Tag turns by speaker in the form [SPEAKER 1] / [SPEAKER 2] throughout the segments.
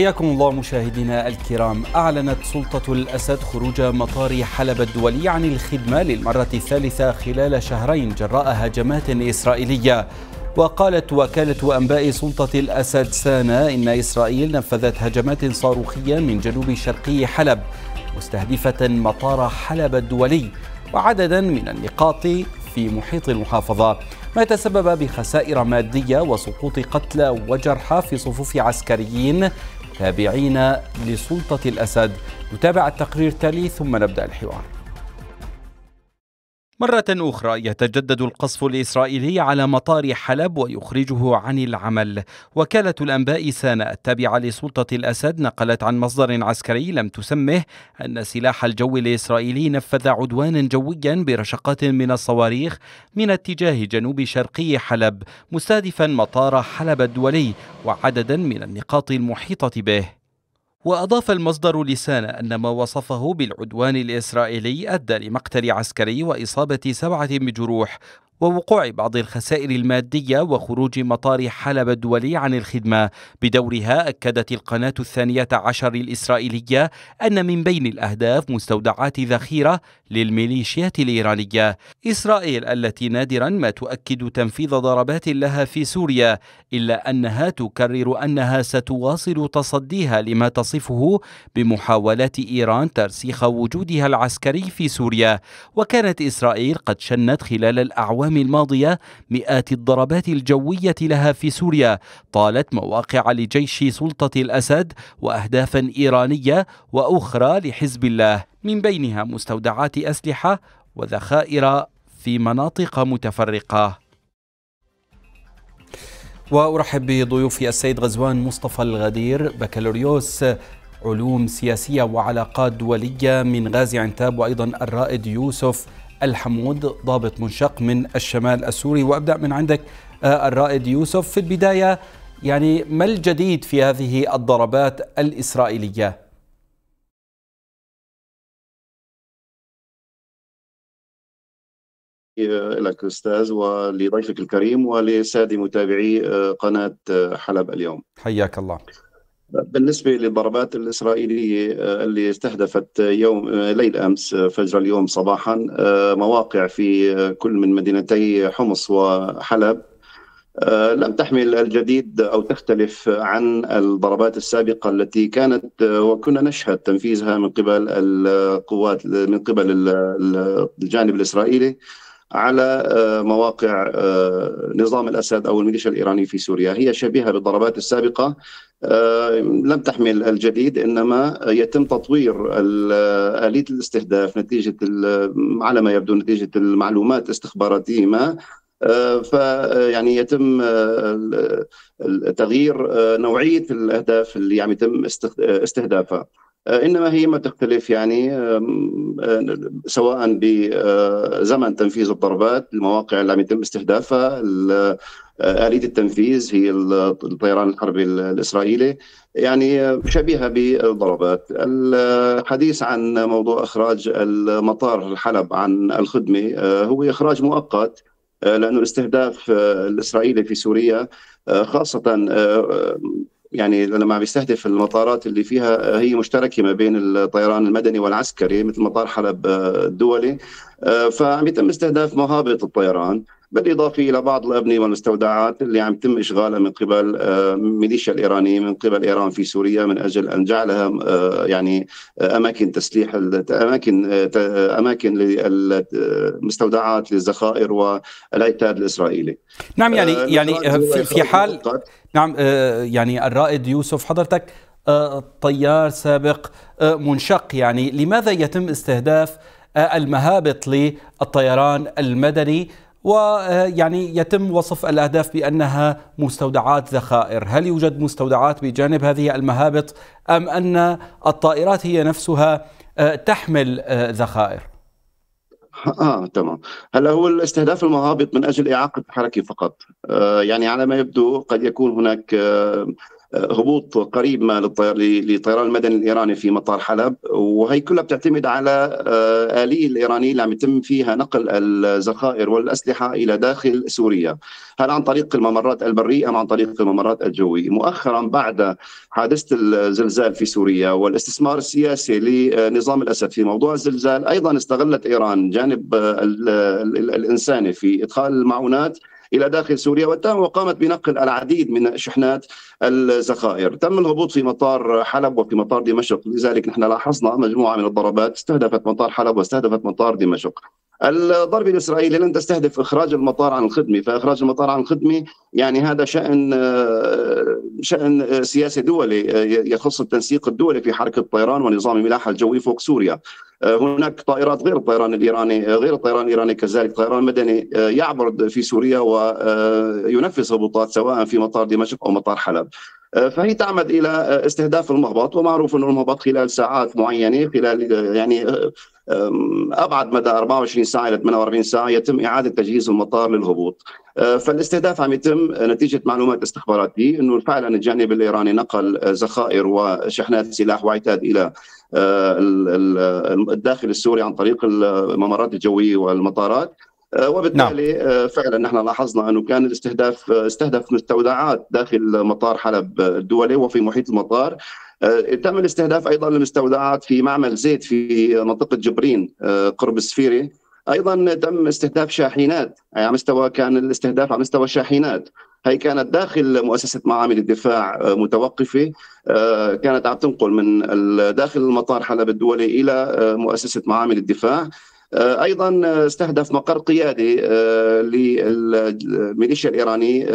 [SPEAKER 1] حياكم الله مشاهدينا الكرام. أعلنت سلطة الأسد خروج مطار حلب الدولي عن الخدمة للمرة الثالثة خلال شهرين جراء هجمات إسرائيلية. وقالت وكالة أنباء سلطة الأسد سانا إن إسرائيل نفذت هجمات صاروخية من جنوب شرقي حلب مستهدفة مطار حلب الدولي وعددا من النقاط في محيط المحافظة. ما تسبب بخسائر مادية وسقوط قتلى وجرحى في صفوف عسكريين تابعين لسلطة الأسد. نتابع التقرير التالي ثم نبدأ الحوار. مرة أخرى يتجدد القصف الإسرائيلي على مطار حلب ويخرجه عن العمل. وكالة الأنباء سانا التابعة لسلطة الأسد نقلت عن مصدر عسكري لم تسمه أن سلاح الجو الإسرائيلي نفذ عدوانا جويا برشقات من الصواريخ من اتجاه جنوب شرقي حلب مستهدفا مطار حلب الدولي وعددا من النقاط المحيطة به. وأضاف المصدر لسان أن ما وصفه بالعدوان الإسرائيلي أدى لمقتل عسكري وإصابة سبعة بجروح ووقوع بعض الخسائر المادية وخروج مطار حلب الدولي عن الخدمة. بدورها أكدت القناة الثانية عشر الإسرائيلية أن من بين الأهداف مستودعات ذخيرة للميليشيات الإيرانية. إسرائيل التي نادرا ما تؤكد تنفيذ ضربات لها في سوريا إلا أنها تكرر أنها ستواصل تصديها لما تصفه بمحاولات إيران ترسيخ وجودها العسكري في سوريا. وكانت إسرائيل قد شنت خلال الأعوام الأعوام الماضية مئات الضربات الجوية لها في سوريا طالت مواقع لجيش سلطة الأسد وأهدافا إيرانية وأخرى لحزب الله. من بينها مستودعات أسلحة وذخائر في مناطق متفرقة. وأرحب بضيوفي السيد غزوان مصطفى الغدير بكالوريوس علوم سياسية وعلاقات دولية من غازي عنتاب وأيضا الرائد يوسف الحمود ضابط منشق من الشمال السوري وأبدأ من عندك آه، الرائد يوسف في البداية يعني ما الجديد في هذه الضربات الإسرائيلية؟
[SPEAKER 2] لك أستاذ ولضيفك الكريم ولسادي متابعي آه، قناة آه، حلب اليوم.
[SPEAKER 1] حياك الله.
[SPEAKER 2] بالنسبة للضربات الإسرائيلية آه، اللي استهدفت يوم آه، ليل أمس آه، فجر اليوم صباحا مواقع في كل من مدينتي حمص وحلب لم تحمل الجديد أو تختلف عن الضربات السابقة التي كانت وكنا نشهد تنفيذها من قبل القوات من قبل الجانب الإسرائيلي. على مواقع نظام الأسد أو الميليشيا الايراني في سوريا. هي شبيهة بالضربات السابقة آه، لم تحمل الجديد إنما يتم تطوير آلية الاستهداف نتيجة على ما يبدو نتيجة المعلومات استخباراتيه ما آه، فيعني يتم آه، تغيير نوعية الأهداف اللي عم يتم استهدافها. إنما هي ما تختلف يعني سواء بزمن تنفيذ الضربات المواقع اللي عم يتم استهدافها آلية التنفيذ هي الطيران الحربي الإسرائيلي يعني شبيهة بالضربات. الحديث عن موضوع إخراج المطار الحلب عن الخدمة آه، هو إخراج مؤقت آه، لأنه الاستهداف آه، الإسرائيلي في سوريا خاصة يعني لما عم يستهدف المطارات اللي فيها هي مشتركة ما بين الطيران المدني والعسكري مثل مطار حلب الدولي. فعم يتم استهداف مهابط الطيران بالإضافة إلى بعض الأبنية والمستودعات اللي عم يتم إشغالها من قبل آه، ميليشيا الإيرانية من قبل إيران في سوريا من أجل أن جعلها آه، يعني آه، أماكن تسليح أماكن أماكن للمستودعات للذخائر والعتاد الإسرائيلي.
[SPEAKER 1] نعم يعني يعني في حال نعم يعني الرائد يوسف حضرتك طيار سابق منشق يعني لماذا يتم استهداف المهابط للطيران المدني ويعني يتم وصف الأهداف بأنها مستودعات ذخائر. هل يوجد مستودعات بجانب هذه المهابط أم أن الطائرات هي نفسها آه، تحمل آه، ذخائر؟
[SPEAKER 2] آه تمام. هلا هو الاستهداف المهابط من أجل إعاقة الحركة فقط. آه يعني على ما يبدو قد يكون هناك آه هبوط قريب ما للطيران المدني الإيراني في مطار حلب وهي كلها بتعتمد على اليه الايرانيه اللي عم يتم فيها نقل الذخائر والأسلحة إلى داخل سوريا. هل عن طريق الممرات البرية أم عن طريق الممرات الجوية؟ مؤخرا بعد حادثة الزلزال في سوريا والاستثمار السياسي لنظام الأسد في موضوع الزلزال أيضا استغلت إيران جانب الإنساني في إدخال المعونات إلى داخل سوريا وقامت بنقل العديد من شحنات الذخائر تم الهبوط في مطار حلب وفي مطار دمشق. لذلك نحن لاحظنا مجموعة من الضربات استهدفت مطار حلب واستهدفت مطار دمشق. الضربه الاسرائيليه لن تستهدف إخراج المطار عن الخدمة، فإخراج المطار عن الخدمة يعني هذا شأن شأن سياسي دولي يخص التنسيق الدولي في حركة الطيران ونظام الملاحه الجوي فوق سوريا. هناك طائرات غير الطيران الإيراني غير الطيران الإيراني كذلك طيران مدني يعبر في سوريا وينفذ هبوطات سواء في مطار دمشق أو مطار حلب. فهي تعمد إلى استهداف المهبط ومعروف انه المهبط خلال ساعات معينة خلال يعني أبعد مدى 24 ساعة إلى 48 ساعة يتم إعادة تجهيز المطار للهبوط. فالاستهداف عم يتم نتيجة معلومات استخباراتيه إنه فعلا الجانب الإيراني نقل ذخائر وشحنات سلاح وعتاد إلى الداخل السوري عن طريق الممرات الجوية والمطارات وبالتالي نعم. فعلا نحن لاحظنا إنه كان الاستهداف استهدف مستودعات داخل مطار حلب الدولي وفي محيط المطار تم الاستهداف أيضا لمستودعات في معمل زيت في منطقة جبرين قرب السفيري أيضا تم استهداف شاحنات يعني على مستوى كان الاستهداف على مستوى الشاحنات. هي كانت داخل مؤسسة معامل الدفاع متوقفة. كانت عم تنقل من داخل المطار حلب الدولي إلى مؤسسة معامل الدفاع. أيضا استهدف مقر قيادي للميليشيا الإيراني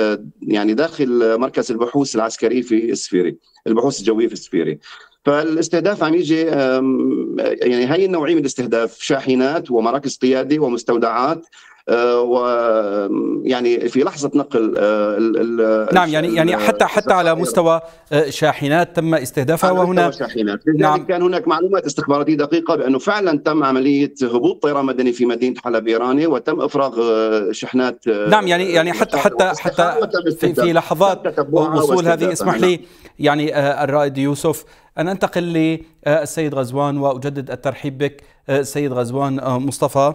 [SPEAKER 2] يعني داخل مركز البحوث العسكري في السفيري البحوث الجوية في السفيري فالاستهداف عم يجي يعني هي النوعية من الاستهداف شاحنات ومراكز قيادي ومستودعات ويعني في لحظة نقل
[SPEAKER 1] نعم يعني يعني حتى حتى على مستوى شاحنات تم استهدافها وهنا
[SPEAKER 2] شاحنات نعم. كان هناك معلومات استخباراتية دقيقة بأنه فعلا تم عملية هبوط طيران مدني في مدينة حلب ايراني وتم إفراغ شحنات
[SPEAKER 1] نعم يعني يعني حتى حتى حتى في, في لحظات وصول هذه اسمح لي يعني الرائد يوسف أن أنتقل للسيد غزوان وأجدد الترحيب بك سيد غزوان مصطفى.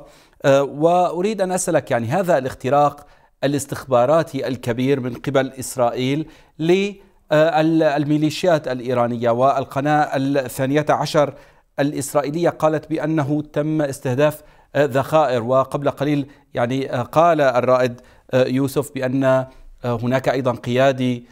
[SPEAKER 1] وأريد أن أسألك يعني هذا الاختراق الاستخباراتي الكبير من قبل إسرائيل للميليشيات الإيرانية والقناة الثانية عشر الإسرائيلية. قالت بأنه تم استهداف ذخائر. وقبل قليل يعني قال الرائد يوسف بأن هناك أيضا قيادي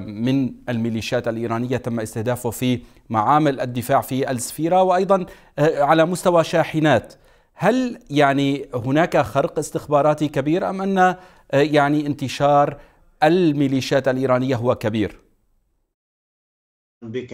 [SPEAKER 1] من الميليشيات الإيرانية تم استهدافه في معامل الدفاع في السفيرة وأيضا على مستوى شاحنات هل يعني هناك خرق استخباراتي كبير أم أن يعني انتشار الميليشيات الإيرانية هو كبير؟
[SPEAKER 3] بك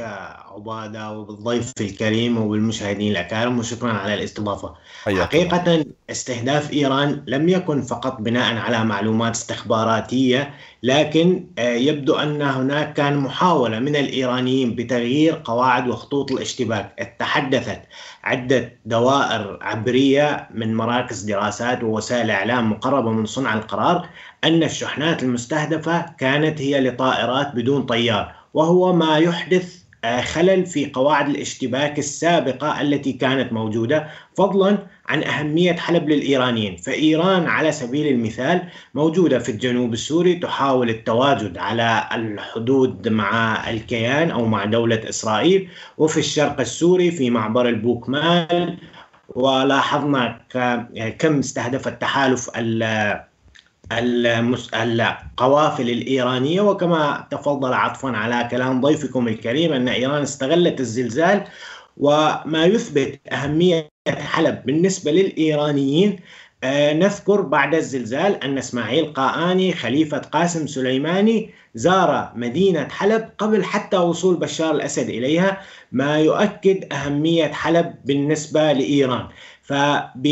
[SPEAKER 3] عبادة وبالضيف الكريم وبالمشاهدين الأكارم وشكرا على الاستضافة. حقيقة استهداف إيران لم يكن فقط بناء على معلومات استخباراتية لكن يبدو أن هناك كان محاولة من الإيرانيين بتغيير قواعد وخطوط الاشتباك. تحدثت عدة دوائر عبرية من مراكز دراسات ووسائل إعلام مقربة من صنع القرار أن الشحنات المستهدفة كانت هي لطائرات بدون طيار. وهو ما يحدث خلل في قواعد الاشتباك السابقة التي كانت موجودة فضلا عن أهمية حلب للإيرانيين. فإيران على سبيل المثال موجودة في الجنوب السوري تحاول التواجد على الحدود مع الكيان أو مع دولة إسرائيل وفي الشرق السوري في معبر البوكمال ولاحظنا كم استهدف التحالف القوافل الإيرانية وكما تفضل عطفا على كلام ضيفكم الكريم أن إيران استغلت الزلزال وما يثبت أهمية حلب بالنسبة للإيرانيين. نذكر بعد الزلزال أن إسماعيل قاآني خليفة قاسم سليماني زار مدينة حلب قبل حتى وصول بشار الأسد إليها ما يؤكد أهمية حلب بالنسبة لإيران. فب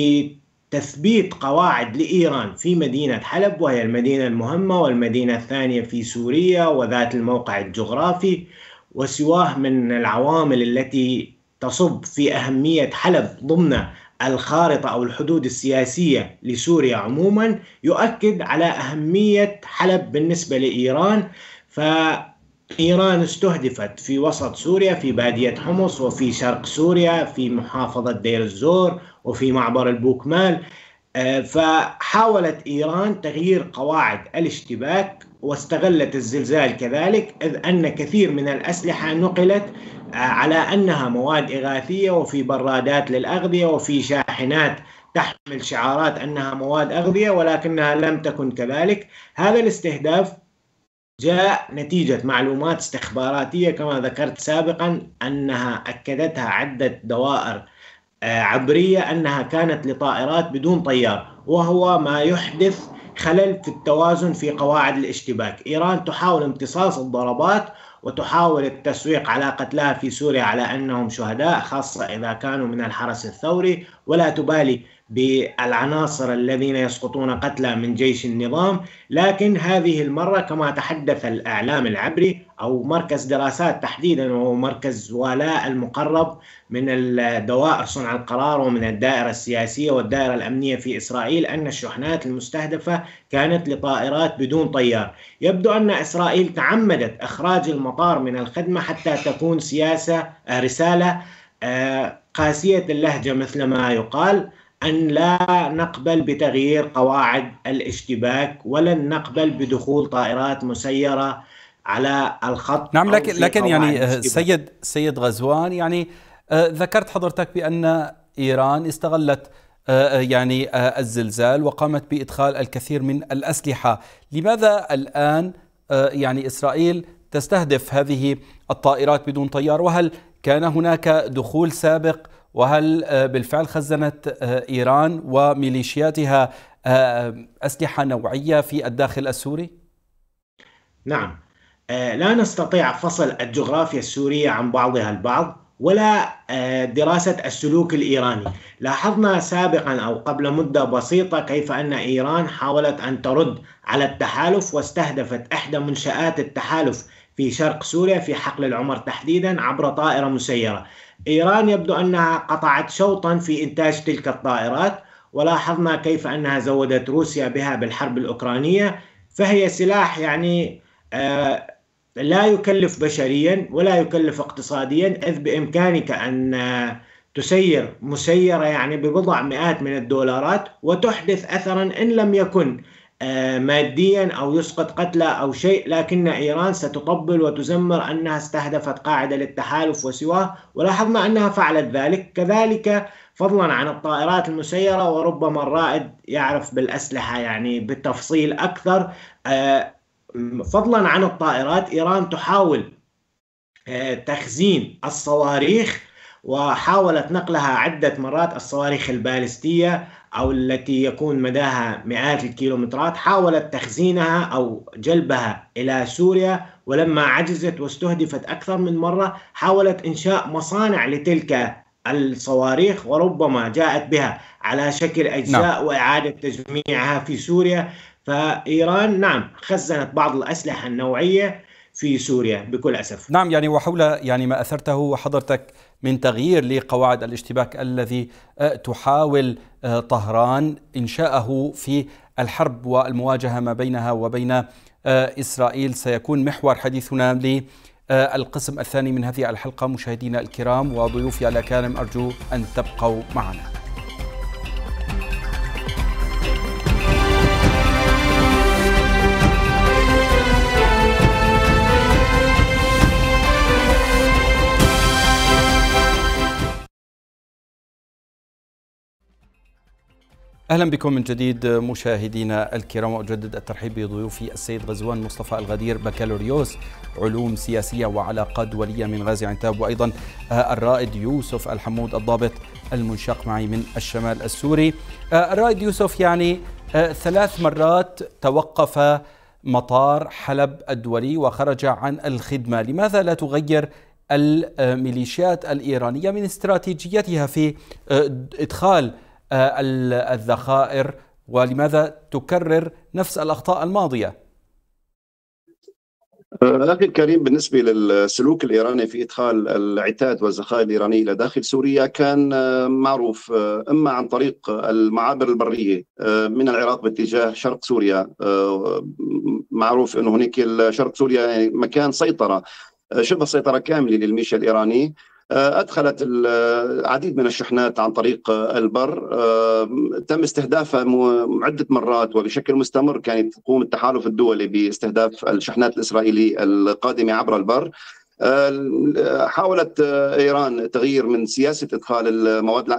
[SPEAKER 3] تثبيت قواعد لإيران في مدينة حلب وهي المدينة المهمة والمدينة الثانية في سوريا وذات الموقع الجغرافي وسواه من العوامل التي تصب في أهمية حلب ضمن الخارطة أو الحدود السياسية لسوريا عموما يؤكد على أهمية حلب بالنسبة لإيران. ف إيران استهدفت في وسط سوريا في بادية حمص وفي شرق سوريا في محافظة دير الزور وفي معبر البوكمال. آه، فحاولت إيران تغيير قواعد الاشتباك واستغلت الزلزال كذلك إذ أن كثير من الأسلحة نقلت آه، على أنها مواد إغاثية وفي برادات للأغذية وفي شاحنات تحمل شعارات أنها مواد أغذية ولكنها لم تكن كذلك. هذا الاستهداف جاء نتيجة معلومات استخباراتية كما ذكرت سابقا أنها أكدتها عدة دوائر آه، عبرية أنها كانت لطائرات بدون طيار وهو ما يحدث خلل في التوازن في قواعد الاشتباك. إيران تحاول امتصاص الضربات وتحاول التسويق على قتلاها في سوريا على أنهم شهداء خاصة إذا كانوا من الحرس الثوري ولا تبالي بالعناصر الذين يسقطون قتلى من جيش النظام لكن هذه المرة كما تحدث الإعلام العبري أو مركز دراسات تحديدا وهو مركز ولاء المقرب من الدوائر صنع القرار ومن الدائرة السياسية والدائرة الأمنية في إسرائيل أن الشحنات المستهدفة كانت لطائرات بدون طيار. يبدو أن إسرائيل تعمدت إخراج المطار من الخدمة حتى تكون سياسة رسالة آه، قاسية اللهجة مثل ما يقال. أن لا نقبل بتغيير قواعد الاشتباك ولن نقبل بدخول طائرات مسيرة على الخط
[SPEAKER 1] نعم لكن لكن يعني آه، سيد سيد غزوان يعني آه، ذكرت حضرتك بأن إيران استغلت آه، يعني الزلزال وقامت بإدخال الكثير من الأسلحة. لماذا الآن يعني إسرائيل تستهدف هذه الطائرات بدون طيار؟ وهل كان هناك دخول سابق وهل آه، بالفعل خزنت آه، إيران وميليشياتها آه، أسلحة نوعية في الداخل السوري؟
[SPEAKER 3] نعم لا نستطيع فصل الجغرافيا السورية عن بعضها البعض ولا دراسة السلوك الإيراني لاحظنا سابقا أو قبل مدة بسيطة كيف أن إيران حاولت أن ترد على التحالف واستهدفت إحدى منشآت التحالف في شرق سوريا في حقل العمر تحديدا عبر طائرة مسيرة. إيران يبدو أنها قطعت شوطا في إنتاج تلك الطائرات ولاحظنا كيف أنها زودت روسيا بها بالحرب الأوكرانية فهي سلاح يعني آه، لا يكلف بشريا ولا يكلف اقتصاديا إذ بإمكانك أن تسير مسيرة يعني ببضع مئات من الدولارات وتحدث أثرا إن لم يكن. ماديا أو يسقط قتلى أو شيء لكن إيران ستطبل وتزمر أنها استهدفت قاعدة للتحالف وسواه ولاحظنا أنها فعلت ذلك. كذلك فضلا عن الطائرات المسيرة وربما الرائد يعرف بالأسلحة يعني بالتفصيل أكثر. آه، فضلا عن الطائرات إيران تحاول آه، تخزين الصواريخ وحاولت نقلها عدة مرات الصواريخ البالستية أو التي يكون مداها مئات الكيلومترات حاولت تخزينها أو جلبها إلى سوريا ولما عجزت واستهدفت أكثر من مرة حاولت إنشاء مصانع لتلك الصواريخ وربما جاءت بها على شكل أجزاء نعم. وإعادة تجميعها في سوريا فإيران نعم خزنت بعض الأسلحة النوعية في سوريا بكل أسف.
[SPEAKER 1] نعم يعني وحول يعني ما أثرته حضرتك من تغيير لقواعد الاشتباك الذي آه، تحاول آه، طهران إنشاءه في الحرب والمواجهة ما بينها وبين آه، إسرائيل. سيكون محور حديثنا للقسم الثاني من هذه الحلقة. مشاهدينا الكرام وضيوفي الأكارم أرجو أن تبقوا معنا. أهلا بكم من جديد مشاهدينا الكرام واجدد الترحيب بضيوفي السيد غزوان مصطفى الغدير بكالوريوس علوم سياسية وعلاقات دوليه من غازي عنتاب وأيضا الرائد يوسف الحمود الضابط المنشق معي من الشمال السوري. الرائد يوسف يعني ثلاث مرات توقف مطار حلب الدولي وخرج عن الخدمة. لماذا لا تغير الميليشيات الإيرانية من استراتيجيتها في إدخال آه، الذخائر ولماذا تكرر نفس الأخطاء الماضية؟
[SPEAKER 2] أخي الكريم بالنسبة للسلوك الإيراني في إدخال العتاد والذخائر الإيرانية إلى داخل سوريا كان معروف إما عن طريق المعابر البرية من العراق باتجاه شرق سوريا معروف انه هناك شرق سوريا يعني مكان سيطرة شبه سيطرة كاملة للميشا الإيراني. أدخلت العديد من الشحنات عن طريق البر. تم استهدافها عدة مرات وبشكل مستمر كانت تقوم التحالف الدولي باستهداف الشحنات الإسرائيلية القادمة عبر البر. حاولت إيران تغيير من سياسة إدخال المواد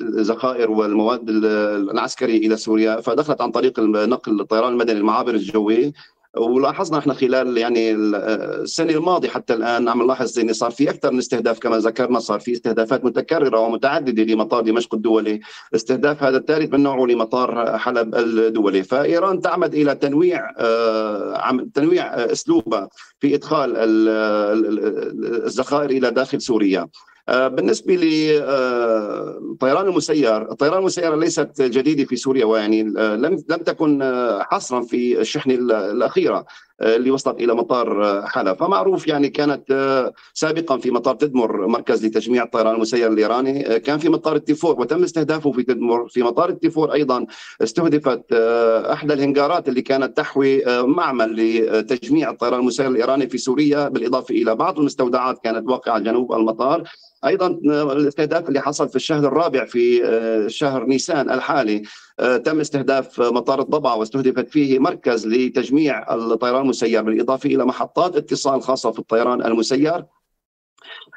[SPEAKER 2] الذخائر والمواد العسكرية إلى سوريا فدخلت عن طريق نقل الطيران المدني المعابر الجوية. ولاحظنا إحنا خلال يعني السنة الماضية حتى الآن عم نلاحظ انه صار في أكثر من استهداف كما ذكرنا صار في استهدافات متكررة ومتعددة لمطار دمشق الدولي. استهداف هذا الثالث من نوعه لمطار حلب الدولي. فإيران تعمد إلى تنويع تنويع أسلوبها في إدخال الذخائر إلى داخل سوريا. آه، بالنسبة للطيران آه، المسير، الطيران المسير ليست جديدة في سوريا ويعني آه، لم لم تكن حصرا في الشحنة الأخيرة. اللي وصلت إلى مطار حلب فمعروف يعني كانت سابقا في مطار تدمر مركز لتجميع الطيران المسير الإيراني كان في مطار التيفور وتم استهدافه في تدمر في مطار التيفور أيضا استهدفت أحدى الهنجارات اللي كانت تحوي معمل لتجميع الطيران المسير الإيراني في سوريا بالإضافة إلى بعض المستودعات كانت واقعة جنوب المطار. أيضا الاستهداف اللي حصل في الشهر الرابع في آه، شهر نيسان الحالي آه، تم استهداف مطار الضبعه واستهدفت فيه مركز لتجميع الطيران المسير بالإضافة إلى محطات اتصال خاصة في الطيران المسير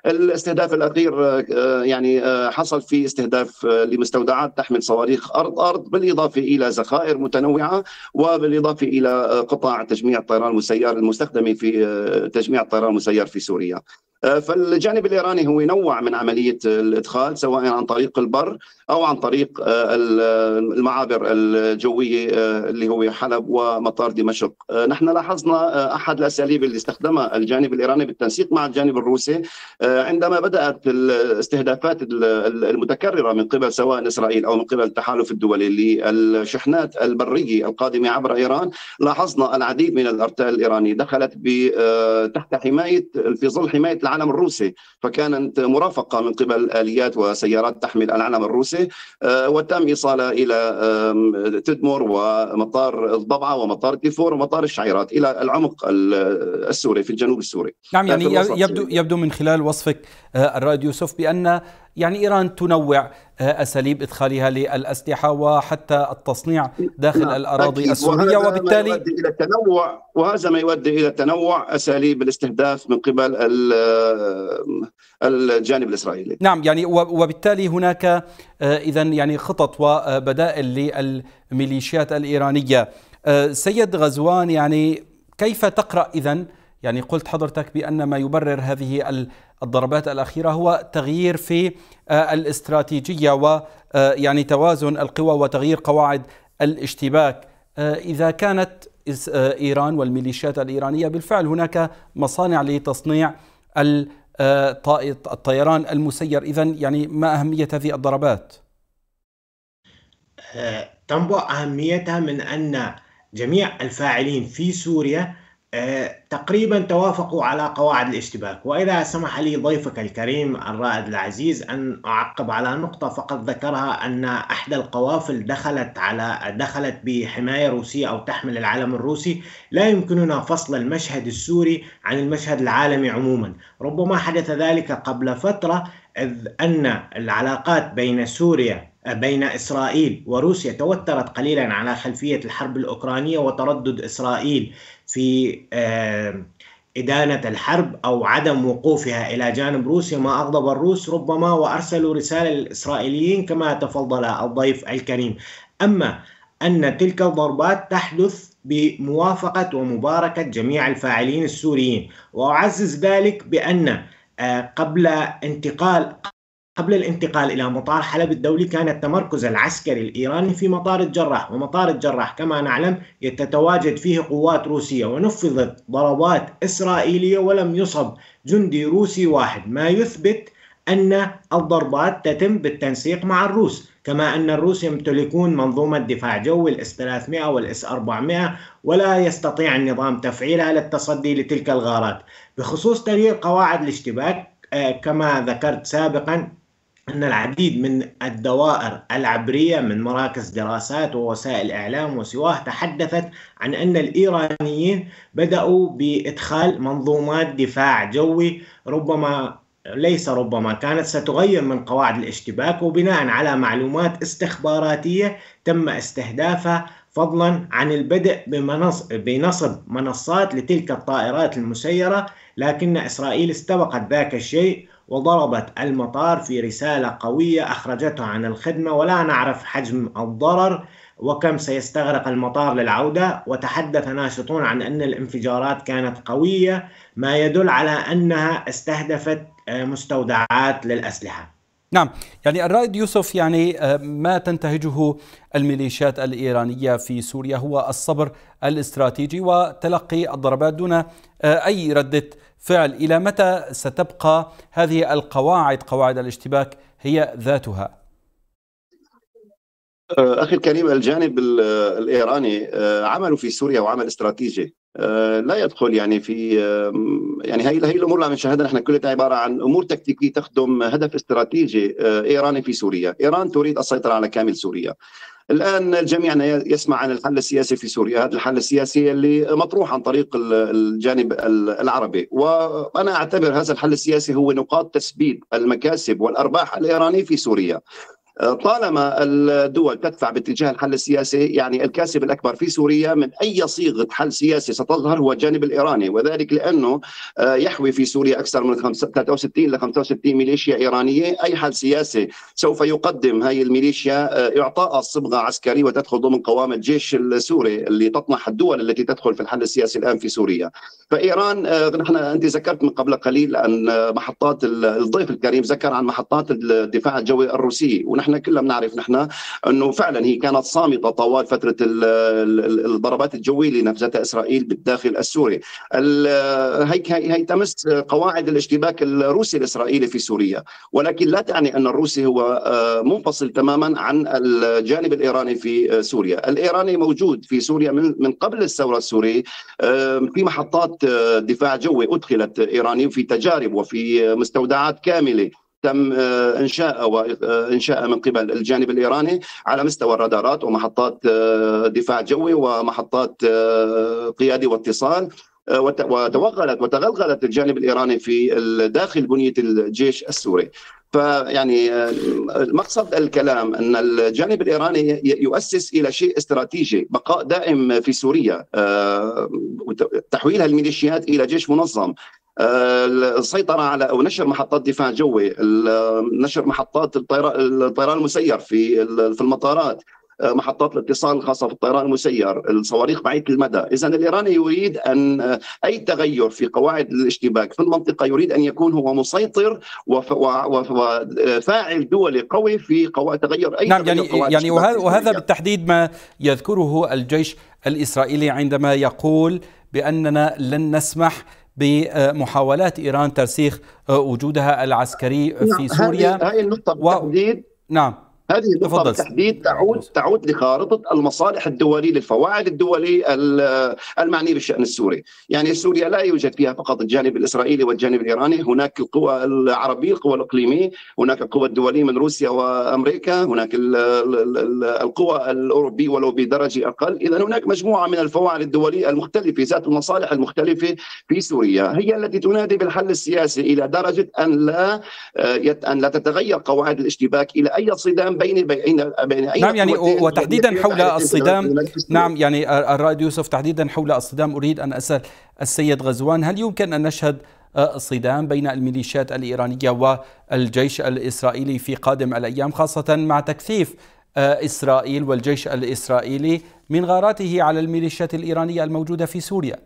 [SPEAKER 2] الاستهداف الأخير آه، يعني حصل في استهداف لمستودعات تحمل صواريخ أرض أرض بالإضافة إلى ذخائر متنوعة وبالإضافة إلى قطاع تجميع الطيران المسير المستخدمه في تجميع الطيران المسير في سوريا. آه، فالجانب الإيراني هو ينوع من عملية الإدخال سواء عن طريق البر أو عن طريق آه، المعابر الجوية آه، اللي هو حلب ومطار دمشق. نحن لاحظنا أحد الأساليب اللي استخدمها الجانب الإيراني بالتنسيق مع الجانب الروسي عندما بدأت الاستهدافات المتكررة من قبل سواء إسرائيل أو من قبل التحالف الدولي للشحنات البرية القادمة عبر إيران لاحظنا العديد من الأرتال الايراني دخلت تحت حماية في ظل حماية العلم الروسي. فكانت مرافقة من قبل آليات وسيارات تحمل العلم الروسي آه، وتم ايصالها إلى تدمر ومطار الضبعة ومطار تيفور ومطار الشعيرات إلى العمق السوري في الجنوب السوري.
[SPEAKER 1] نعم يعني يبدو يبدو من خلال وصفك آه، الرائد يوسف بأن يعني إيران تنوع آه، أساليب إدخالها للأسلحة وحتى التصنيع داخل نعم. الأراضي السورية وبالتالي
[SPEAKER 2] ما يؤدي إلى التنوع وهذا ما يؤدي إلى تنوع أساليب الاستهداف من قبل الجانب الإسرائيلي.
[SPEAKER 1] نعم يعني وبالتالي هناك آه، اذا يعني خطط وبدائل للميليشيات الإيرانية. آه، سيد غزوان يعني كيف تقرأ اذا يعني قلت حضرتك بأن ما يبرر هذه الضربات الأخيرة هو تغيير في آه، الاستراتيجية ويعني توازن القوى وتغيير قواعد الاشتباك إذا كانت إيران والميليشيات الإيرانية بالفعل هناك مصانع لتصنيع الطيران المسير اذا يعني ما أهمية هذه الضربات؟
[SPEAKER 3] آه، تنبع أهميتها من أن جميع الفاعلين في سوريا آه، تقريبا توافقوا على قواعد الاشتباك. وإذا سمح لي ضيفك الكريم الرائد العزيز أن أعقب على نقطة فقط ذكرها أن أحدى القوافل دخلت على دخلت بحماية روسية أو تحمل العلم الروسي. لا يمكننا فصل المشهد السوري عن المشهد العالمي عموما. ربما حدث ذلك قبل فترة إذ أن العلاقات بين سوريا بين إسرائيل وروسيا توترت قليلا على خلفية الحرب الأوكرانية وتردد إسرائيل في إدانة الحرب أو عدم وقوفها إلى جانب روسيا. ما أغضب الروس ربما وأرسلوا رسالة للإسرائيليين كما تفضل الضيف الكريم. أما أن تلك الضربات تحدث بموافقة ومباركة جميع الفاعلين السوريين وأعزز ذلك بأن آه، قبل انتقال قبل الانتقال إلى مطار حلب الدولي كان التمركز العسكري الإيراني في مطار الجراح ومطار الجراح كما نعلم يتتواجد فيه قوات روسية ونفذت ضربات إسرائيلية ولم يصب جندي روسي واحد. ما يثبت أن الضربات تتم بالتنسيق مع الروس كما أن الروس يمتلكون منظومة دفاع جوي الإس 300 والإس 400 ولا يستطيع النظام تفعيلها للتصدي لتلك الغارات. بخصوص تغيير قواعد الاشتباك آه، كما ذكرت سابقا أن العديد من الدوائر العبرية من مراكز دراسات ووسائل إعلام وسواه تحدثت عن أن الإيرانيين بدأوا بإدخال منظومات دفاع جوي ربما ليس ربما كانت ستغير من قواعد الاشتباك وبناء على معلومات استخباراتية تم استهدافها فضلا عن البدء بنصب منصات لتلك الطائرات المسيرة لكن إسرائيل استبقت ذاك الشيء وضربت المطار في رسالة قوية أخرجته عن الخدمة ولا نعرف حجم الضرر وكم سيستغرق المطار للعودة. وتحدث ناشطون عن أن الانفجارات كانت قوية ما يدل على أنها استهدفت آه، مستودعات للأسلحة.
[SPEAKER 1] نعم. يعني الرائد يوسف يعني آه، ما تنتهجه الميليشيات الإيرانية في سوريا هو الصبر الاستراتيجي وتلقي الضربات دون آه، أي ردة فعل إلى متى ستبقى هذه القواعد؟ قواعد الاشتباك هي ذاتها.
[SPEAKER 2] أخي الكريم الجانب الإيراني عملوا في سوريا وعمل استراتيجي. آه، لا يدخل يعني في يعني هي هي الأمور اللي عم نشاهدها نحن كلها عبارة عن أمور تكتيكية تخدم هدف استراتيجي آه، إيراني في سوريا، إيران تريد السيطرة على كامل سوريا. الآن الجميع يسمع عن الحل السياسي في سوريا، هذا الحل السياسي اللي مطروح عن طريق الجانب العربي، وأنا أعتبر هذا الحل السياسي هو نقاط تثبيت المكاسب والأرباح الايرانيه في سوريا. طالما الدول تدفع باتجاه الحل السياسي يعني الكاسب الأكبر في سوريا من أي صيغة حل سياسي ستظهر هو الجانب الإيراني وذلك لأنه آه، يحوي في سوريا أكثر من 63 ل 65 ميليشيا إيرانية. أي حل سياسي سوف يقدم هذه الميليشيا؟ آه، إعطاء صبغه عسكريه وتدخل ضمن قوام الجيش السوري اللي تطمح الدول التي تدخل في الحل السياسي الآن في سوريا. فإيران آه، نحن أنت ذكرت من قبل قليل عن محطات الضيف الكريم ذكر عن محطات الدفاع الجوي الروسي ونحن نحن كلنا بنعرف نحن إنه فعلا هي كانت صامتة طوال فترة الضربات الجوية اللي نفذتها إسرائيل بالداخل السوري. هي هي تمس قواعد الاشتباك الروسي الإسرائيلي في سوريا. ولكن لا تعني أن الروسي هو آه، منفصل تماما عن الجانب الإيراني في سوريا. الإيراني موجود في سوريا من من قبل الثورة السورية في محطات آه، دفاع جوي أدخلت ايراني في تجارب وفي مستودعات كاملة. تم آه، إنشاء وانشاء من قبل الجانب الإيراني على مستوى الرادارات ومحطات آه، دفاع جوي ومحطات آه، قيادي واتصال. وتوغلت وتغلغلت الجانب الإيراني في داخل بنية الجيش السوري. فيعني مقصد الكلام أن الجانب الإيراني يؤسس إلى شيء استراتيجي بقاء دائم في سوريا تحويلها الميليشيات إلى جيش منظم. السيطرة على أو نشر محطات دفاع جوي نشر محطات الطيران المسير في في المطارات. محطات الاتصال الخاصة في الطيران المسير، الصواريخ بعيده المدى، إذا الإيراني يريد أن أي تغير في قواعد الاشتباك في المنطقة يريد أن يكون هو مسيطر وفاعل دولي قوي في قواعد تغير أي
[SPEAKER 1] نعم يعني يعني وهذا بالتحديد ما يذكره الجيش الإسرائيلي عندما يقول بأننا لن نسمح بمحاولات إيران ترسيخ وجودها العسكري في نعم، سوريا.
[SPEAKER 2] هذه النقطة بالتحديد. و... نعم. هذه النقطة بالتحديد تعود تعود لخارطة المصالح الدولية للفواعل الدولي المعني بالشأن السوري، يعني سوريا لا يوجد فيها فقط الجانب الإسرائيلي والجانب الإيراني، هناك القوى العربية، القوى الإقليمية، هناك القوى الدولية من روسيا وأمريكا، هناك القوى الأوروبية ولو بدرجة أقل، إذا هناك مجموعة من الفواعل الدولية المختلفة ذات المصالح المختلفة في سوريا، هي التي تنادي بالحل السياسي إلى درجة أن لا أن لا تتغير قواعد الاشتباك إلى أي صدام بين بين بين
[SPEAKER 1] أي نعم يعني وتحديدا حول الصدام. نعم يعني الرائد يوسف تحديدا حول الصدام. أريد أن أسأل السيد غزوان هل يمكن أن نشهد صدام بين الميليشيات الإيرانية والجيش الإسرائيلي في قادم الأيام خاصة مع تكثيف إسرائيل والجيش الإسرائيلي من غاراته على الميليشيات الإيرانية الموجودة في سوريا؟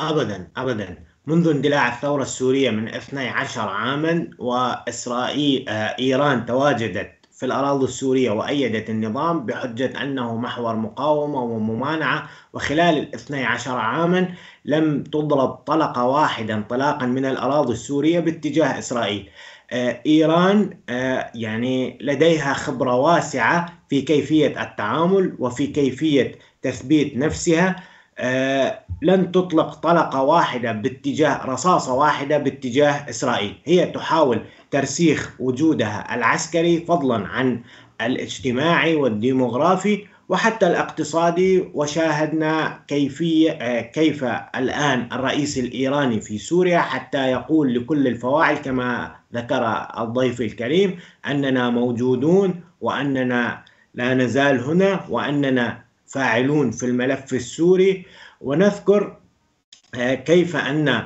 [SPEAKER 3] ابدا ابدا. منذ اندلاع الثورة السورية من 12 عاما وإسرائيل آه، إيران تواجدت في الأراضي السورية وأيدت النظام بحجة أنه محور مقاومة وممانعة. وخلال ال 12 عاما لم تضرب طلقة واحدة انطلاقا من الأراضي السورية باتجاه إسرائيل. إيران يعني لديها خبرة واسعة في كيفية التعامل وفي كيفية تثبيت نفسها. لن تطلق طلقة واحدة باتجاه رصاصة واحدة باتجاه إسرائيل. هي تحاول ترسيخ وجودها العسكري فضلا عن الاجتماعي والديموغرافي وحتى الاقتصادي. وشاهدنا كيفية كيف الآن الرئيس الإيراني في سوريا حتى يقول لكل الفواعل كما ذكر الضيف الكريم أننا موجودون وأننا لا نزال هنا وأننا فاعلون في الملف السوري ونذكر كيف أن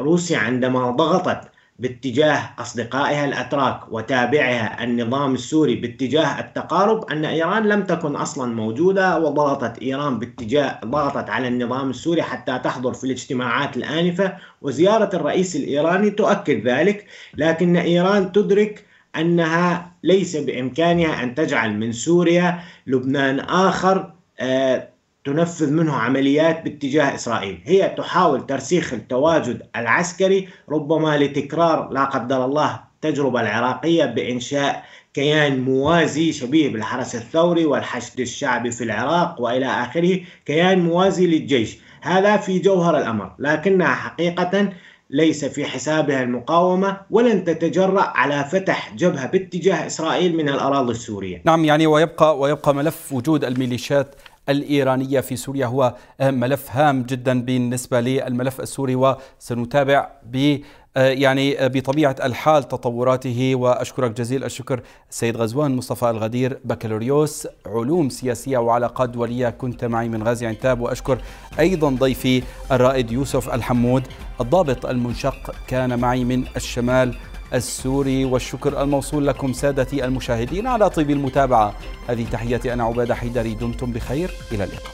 [SPEAKER 3] روسيا عندما ضغطت باتجاه أصدقائها الأتراك وتابعها النظام السوري باتجاه التقارب أن إيران لم تكن أصلا موجودة وضغطت إيران باتجاه ضغطت على النظام السوري حتى تحضر في الاجتماعات الآنفة وزيارة الرئيس الإيراني تؤكد ذلك لكن إيران تدرك أنها ليس بإمكانها أن تجعل من سوريا لبنان آخر تنفذ منه عمليات باتجاه إسرائيل، هي تحاول ترسيخ التواجد العسكري ربما لتكرار لا قدر الله التجربه العراقية بإنشاء كيان موازي شبيه بالحرس الثوري والحشد الشعبي في العراق وإلى آخره، كيان موازي للجيش، هذا في جوهر الأمر، لكنها حقيقة ليس في حسابها المقاومة ولن تتجرأ على فتح جبهة باتجاه إسرائيل من الأراضي السورية.
[SPEAKER 1] نعم يعني ويبقى ويبقى ملف وجود الميليشيات الإيرانية في سوريا هو ملف هام جدا بالنسبة للملف السوري وسنتابع ب يعني بطبيعة الحال تطوراته. وأشكرك جزيل الشكر السيد غزوان مصطفى الغدير بكالوريوس علوم سياسية وعلاقات دولية كنت معي من غازي عنتاب. وأشكر أيضا ضيفي الرائد يوسف الحمود. الضابط المنشق كان معي من الشمال. السوري والشكر الموصول لكم سادتي المشاهدين على طيب المتابعة. هذه تحياتي أنا عبادة حيدري دمتم بخير. إلى اللقاء.